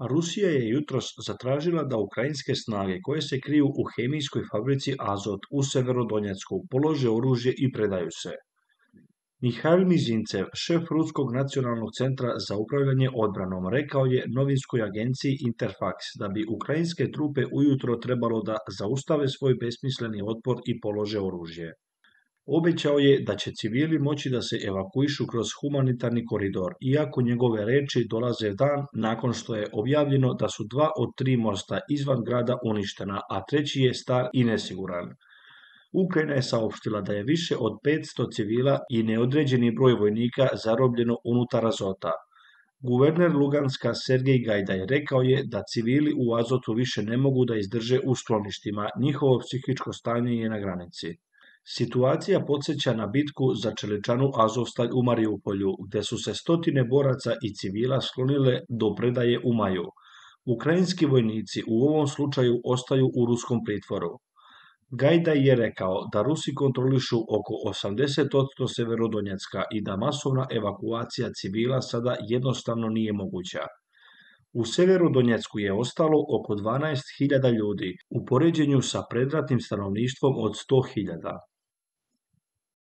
Rusija je jutros zatražila da ukrajinske snage koje se kriju u hemijskoj fabrici Azot u Severodonjecku polože oružje i predaju se. Mihail Mizincev, šef Ruskog nacionalnog centra za upravljanje odbranom, rekao je novinskoj agenciji Interfax da bi ukrajinske trupe ujutro trebalo da zaustave svoj besmisleni otpor i polože oružje. Obećao je da će civili moći da se evakuišu kroz humanitarni koridor, iako njegove reči dolaze dan nakon što je objavljeno da su dva od tri mosta izvan grada uništena, a treći je star i nesiguran. Ukrajina je saopštila da je više od 500 civila i neodređeni broj vojnika zarobljeno unutar Azota. Guverner Luganska Sergej Gajdaj rekao je da civili u Azotu više ne mogu da izdrže u skloništima, njihovo psihičko stanje je na granici. Situacija podsjeća na bitku za Čeličanu Azovstalj u Mariupolju, gde su se stotine boraca i civila sklonile do predaje u maju. Ukrajinski vojnici u ovom slučaju ostaju u ruskom pritvoru. Gajdaj je rekao da Rusi kontrolišu oko 80% Severodonjecka i da masovna evakuacija civila sada jednostavno nije moguća. U severu Donjecku je ostalo oko 12.000 ljudi, u poređenju sa predratnim stanovništvom od 100.000.